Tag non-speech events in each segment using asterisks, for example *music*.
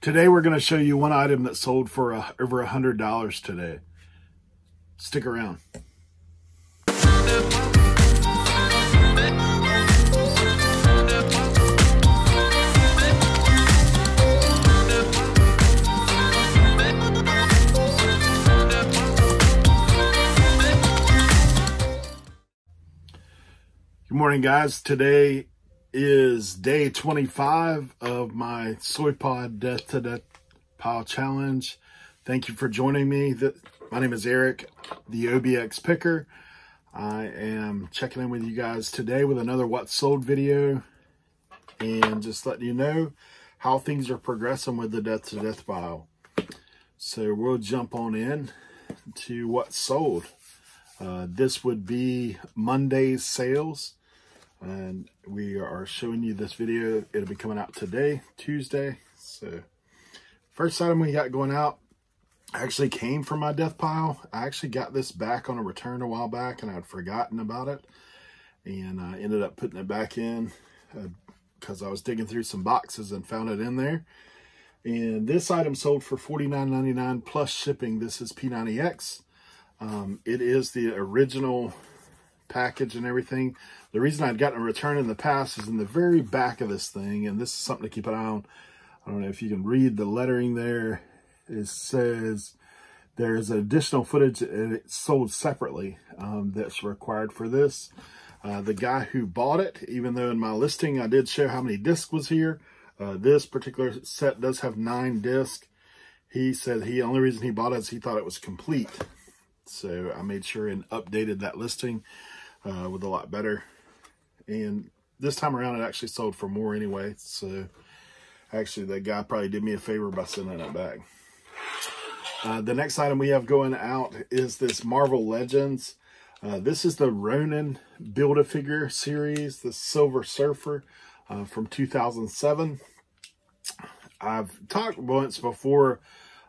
Today we're going to show you one item that sold for a, over a $100 today. Stick around. Good morning guys. Today is day 25 of my soy pod death to death pile challenge. Thank you for joining me. My name is Eric, the OBX picker. I am checking in with you guys today with another what sold video and just letting you know how things are progressing with the death to death pile. So we'll jump on in to what sold. Uh, this would be Monday's sales and we are showing you this video. It'll be coming out today tuesday. So first item we got going out actually came from my death pile. I actually got this back on a return a while back and i'd forgotten about it. And i ended up putting it back in because uh, i was digging through some boxes and found it in there. And this item sold for $49.99 plus shipping. This is p90x um, it is the original package and everything. The reason I'd gotten a return in the past is in the very back of this thing, and this is something to keep an eye on. I don't know if you can read the lettering there. It says there's additional footage and it's sold separately um, that's required for this. Uh, the guy who bought it, even though in my listing I did show how many discs was here, uh, this particular set does have nine discs. He said he only reason he bought it is he thought it was complete. So I made sure and updated that listing uh, with a lot better. And this time around, it actually sold for more anyway. So actually, that guy probably did me a favor by sending it back. Uh, the next item we have going out is this Marvel Legends. Uh, this is the Ronin Build-A-Figure series, the Silver Surfer uh, from 2007. I've talked once before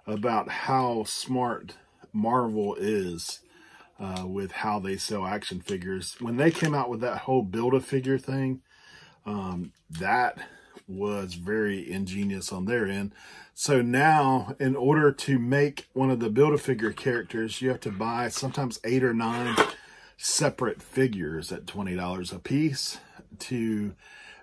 about how smart Marvel is uh, with how they sell action figures. When they came out with that whole Build-A-Figure thing, um, that was very ingenious on their end. So now, in order to make one of the Build-A-Figure characters, you have to buy sometimes eight or nine separate figures at $20 a piece to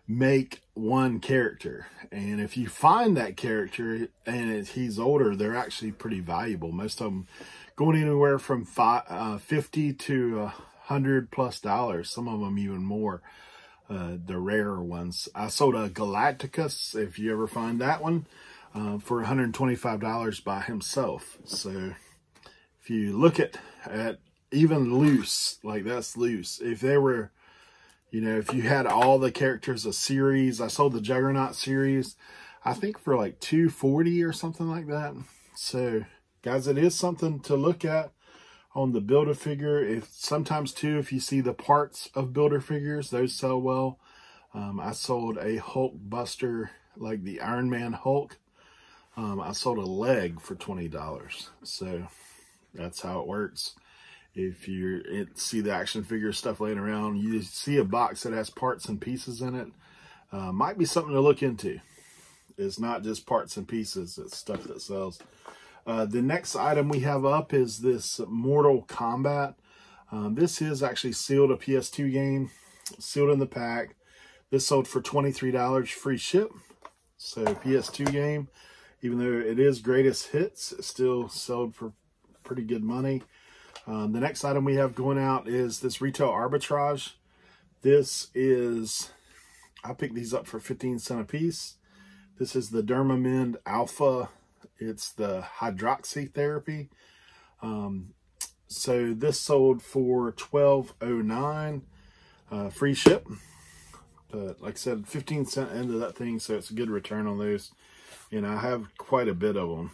make one character. And if you find that character and he's older, they're actually pretty valuable. Most of them going anywhere from five, uh, 50 to 100 plus dollars. Some of them even more. Uh, the rarer ones. I sold a Galacticus, if you ever find that one, uh, for $125 by himself. So if you look at, at even loose, like that's loose. If they were, you know, if you had all the characters, a series, I sold the Juggernaut series, I think for like 240 or something like that. So Guys, it is something to look at on the Build-A-Figure. If Sometimes, too, if you see the parts of Build-A-Figures, those sell well. Um, I sold a Hulk Buster, like the Iron Man Hulk. Um, I sold a leg for $20. So that's how it works. If you see the action figure stuff laying around, you see a box that has parts and pieces in it, uh, might be something to look into. It's not just parts and pieces, it's stuff that sells. Uh, the next item we have up is this Mortal Kombat. Um, this is actually sealed a PS2 game, sealed in the pack. This sold for $23 free ship. So PS2 game, even though it is greatest hits, it still sold for pretty good money. Um, the next item we have going out is this retail arbitrage. This is, I picked these up for 15 cent a piece. This is the Dermamend Alpha it's the hydroxy therapy. Um, so this sold for twelve oh nine, uh, free ship. But like I said, 15 cent into that thing, so it's a good return on those. And I have quite a bit of them.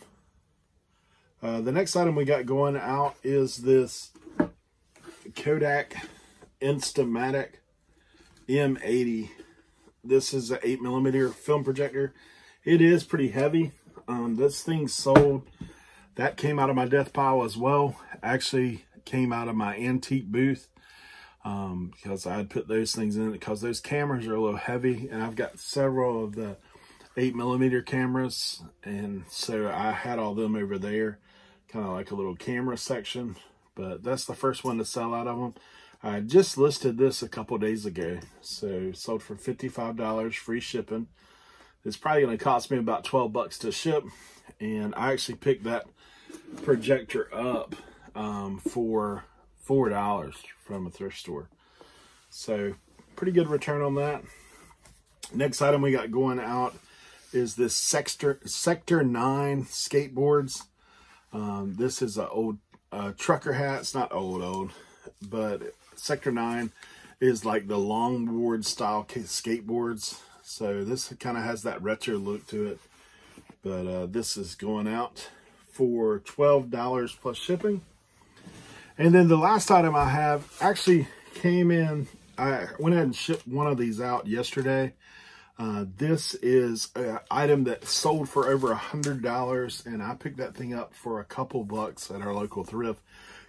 Uh, the next item we got going out is this Kodak Instamatic M80. This is an 8 millimeter film projector. It is pretty heavy. Um, this thing sold. That came out of my death pile as well. Actually came out of my antique booth um, because I'd put those things in because those cameras are a little heavy and I've got several of the eight millimeter cameras. And so I had all them over there, kind of like a little camera section, but that's the first one to sell out of them. I just listed this a couple days ago. So sold for $55, free shipping. It's probably going to cost me about 12 bucks to ship. And I actually picked that projector up um, for $4 from a thrift store. So pretty good return on that. Next item we got going out is this Sector, Sector 9 skateboards. Um, this is an old uh, trucker hat. It's not old, old, but Sector 9 is like the longboard style skateboards. So this kind of has that retro look to it. But uh, this is going out for $12 plus shipping. And then the last item I have actually came in, I went ahead and shipped one of these out yesterday. Uh, this is an item that sold for over a hundred dollars and I picked that thing up for a couple bucks at our local thrift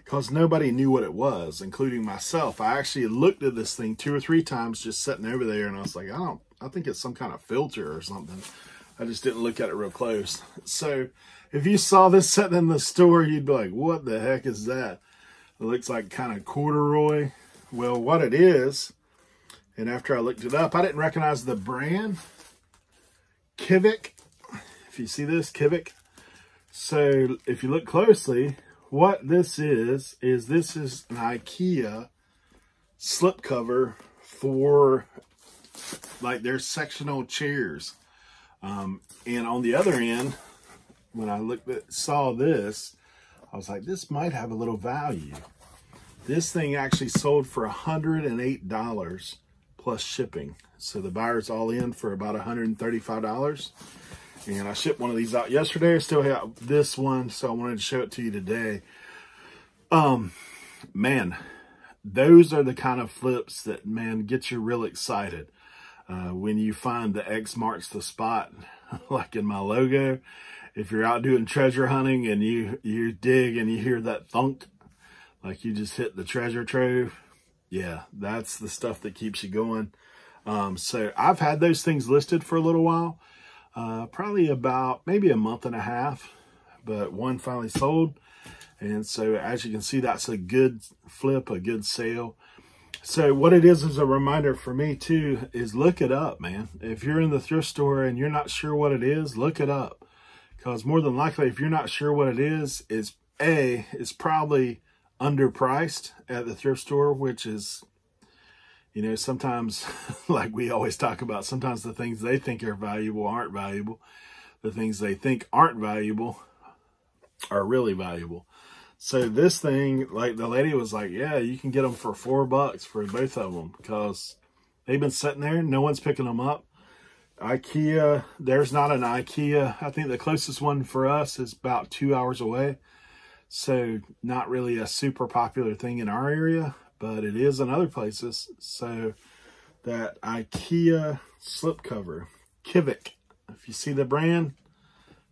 because nobody knew what it was, including myself. I actually looked at this thing two or three times just sitting over there and I was like, I don't, I think it's some kind of filter or something. I just didn't look at it real close. So if you saw this *laughs* sitting in the store, you'd be like, what the heck is that? It looks like kind of corduroy. Well, what it is, and after I looked it up, I didn't recognize the brand. Kivik. If you see this, Kivik. So if you look closely, what this is, is this is an IKEA slipcover for like their sectional chairs. Um, and on the other end, when I looked at, saw this, I was like, this might have a little value. This thing actually sold for $108 plus shipping. So the buyer's all in for about $135. And I shipped one of these out yesterday. I still have this one, so I wanted to show it to you today. Um, man, those are the kind of flips that, man, get you real excited. Uh, when you find the X marks the spot, *laughs* like in my logo, if you're out doing treasure hunting and you, you dig and you hear that thunk, like you just hit the treasure trove, yeah, that's the stuff that keeps you going. Um, so I've had those things listed for a little while, uh, probably about maybe a month and a half, but one finally sold. And so as you can see, that's a good flip, a good sale. So what it is is a reminder for me too, is look it up, man. If you're in the thrift store and you're not sure what it is, look it up. Because more than likely, if you're not sure what it is, it's A, it's probably underpriced at the thrift store, which is, you know, sometimes, *laughs* like we always talk about, sometimes the things they think are valuable aren't valuable. The things they think aren't valuable are really valuable. So this thing, like the lady was like, yeah, you can get them for four bucks for both of them because they've been sitting there. No one's picking them up. Ikea, there's not an Ikea. I think the closest one for us is about two hours away. So not really a super popular thing in our area, but it is in other places. So that IKEA slipcover, Kivik. If you see the brand,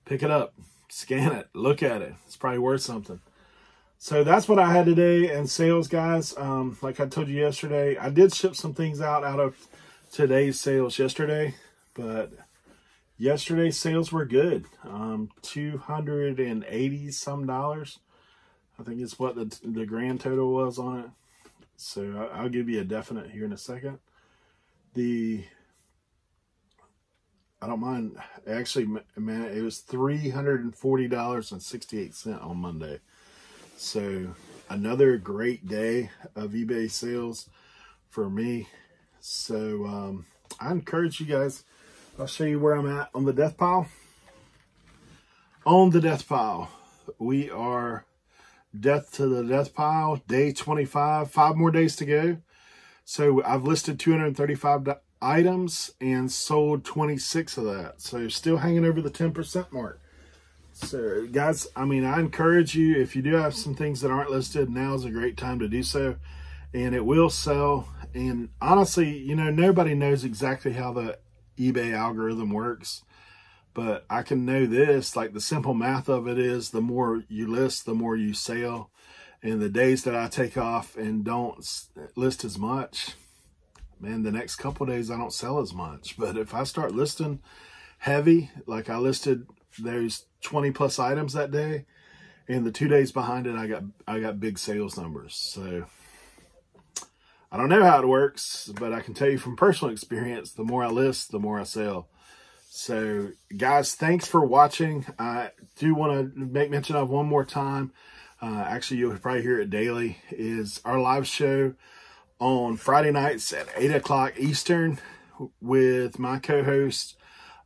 pick it up, scan it, look at it. It's probably worth something. So that's what I had today in sales, guys. Um, like I told you yesterday, I did ship some things out out of today's sales yesterday, but yesterday's sales were good. Um, 280 some dollars. I think it's what the, the grand total was on it. So I'll give you a definite here in a second. The, I don't mind, actually, man, it was $340.68 on Monday. So another great day of eBay sales for me. So um, I encourage you guys, I'll show you where I'm at on the death pile. On the death pile, we are Death to the Death Pile, day 25, five more days to go. So I've listed 235 items and sold 26 of that. So still hanging over the 10% mark. So guys, I mean, I encourage you, if you do have some things that aren't listed, now is a great time to do so. And it will sell. And honestly, you know, nobody knows exactly how the eBay algorithm works. But I can know this, like the simple math of it is the more you list, the more you sell. And the days that I take off and don't list as much, man, the next couple days I don't sell as much. But if I start listing heavy. Like I listed those 20 plus items that day and the two days behind it, I got, I got big sales numbers. So I don't know how it works, but I can tell you from personal experience, the more I list, the more I sell. So guys, thanks for watching. I do want to make mention of one more time. Uh, actually, you'll probably hear it daily is our live show on Friday nights at 8 o'clock Eastern with my co-host,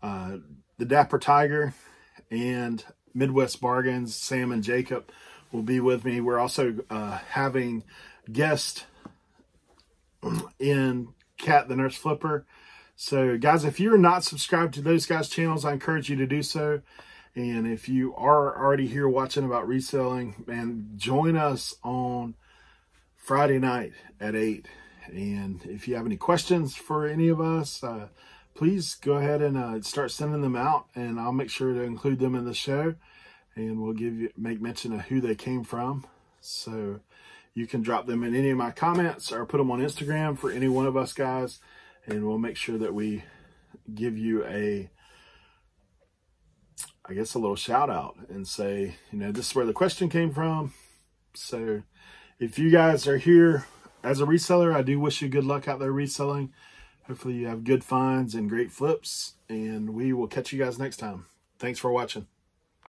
uh, the Dapper Tiger and Midwest Bargains, Sam and Jacob will be with me. We're also uh, having guest in Cat the Nurse Flipper. So guys, if you're not subscribed to those guys' channels, I encourage you to do so. And if you are already here watching about reselling, man, join us on Friday night at 8. And if you have any questions for any of us, uh, please go ahead and uh, start sending them out and I'll make sure to include them in the show and we'll give you make mention of who they came from. So you can drop them in any of my comments or put them on Instagram for any one of us guys and we'll make sure that we give you a I guess a little shout out and say, you know, this is where the question came from. So if you guys are here as a reseller, I do wish you good luck out there reselling. Hopefully you have good finds and great flips, and we will catch you guys next time. Thanks for watching.